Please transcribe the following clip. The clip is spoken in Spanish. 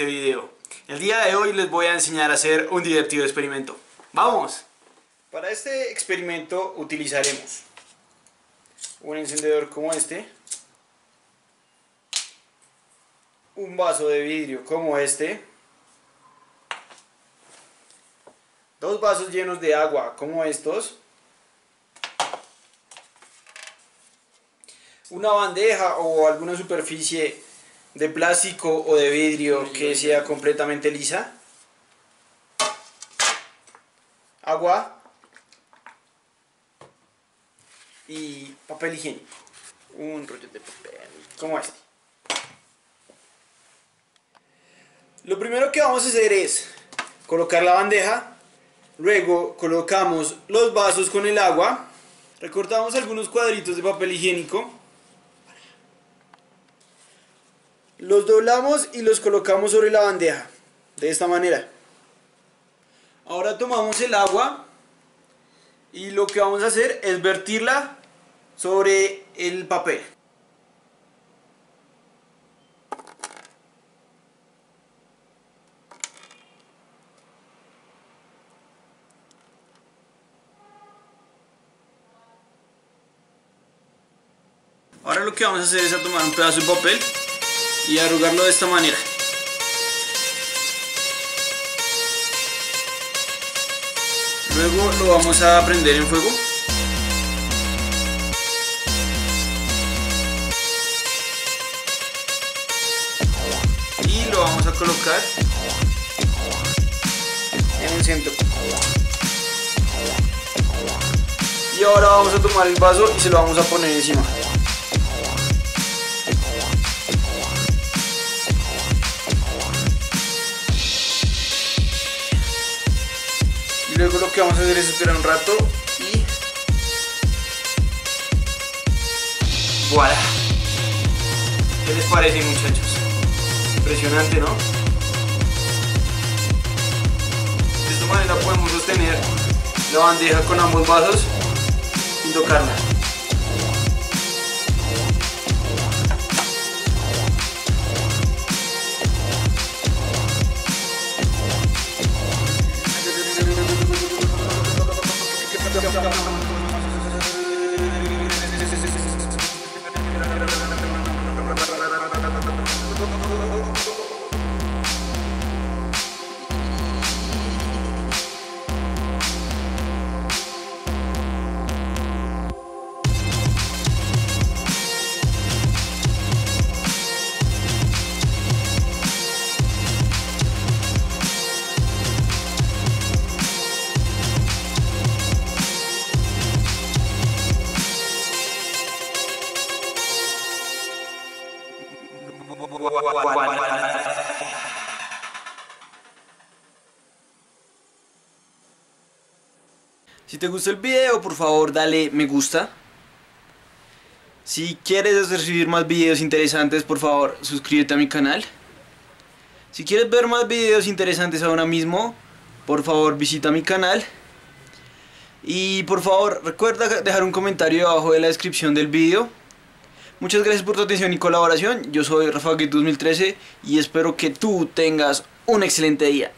este video. El día de hoy les voy a enseñar a hacer un divertido experimento. ¡Vamos! Para este experimento utilizaremos un encendedor como este, un vaso de vidrio como este, dos vasos llenos de agua como estos, una bandeja o alguna superficie de plástico o de vidrio que sea completamente lisa, agua. Y papel higiénico, un rollo de papel. Como este. Lo primero que vamos a hacer es colocar la bandeja, luego colocamos los vasos con el agua, recortamos algunos cuadritos de papel higiénico, los doblamos y los colocamos sobre la bandeja, de esta manera. Ahora tomamos el agua y lo que vamos a hacer es vertirla sobre el papel. Ahora lo que vamos a hacer es a tomar un pedazo de papel y arrugarlo de esta manera. Luego lo vamos a prender en fuego. Y lo vamos a colocar en el centro. Y ahora vamos a tomar el vaso y se lo vamos a poner encima. Luego lo que vamos a hacer es esperar un rato y voilà ¿qué les parece muchachos? impresionante ¿no? de esta manera podemos sostener la bandeja con ambos vasos sin tocarla Si te gustó el video, por favor dale me gusta. Si quieres recibir más videos interesantes, por favor suscríbete a mi canal. Si quieres ver más videos interesantes ahora mismo, por favor visita mi canal. Y por favor recuerda dejar un comentario abajo de la descripción del video. Muchas gracias por tu atención y colaboración. Yo soy Rafa 2013 y espero que tú tengas un excelente día.